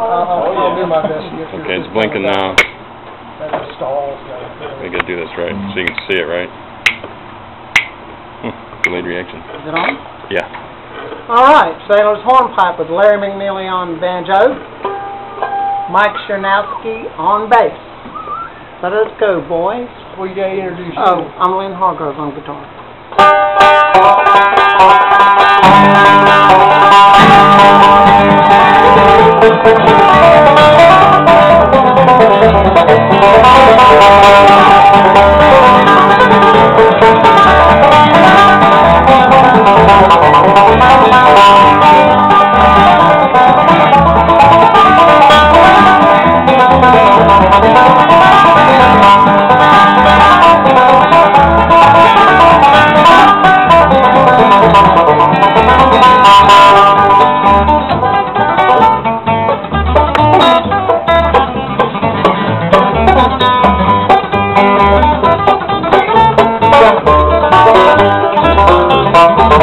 I'll, I'll do my best to get through. Okay, it's blinking now. That stalls, We gotta do this right, so you can see it, right? Hmm, Delayed reaction. Is it on? Yeah. All right, Sailor's Hornpipe with Larry McNeely on banjo, Mike Chzanowski on bass. Let us go, boys. Well, you gotta introduce Oh, I'm Lynn Hargrove on guitar. You.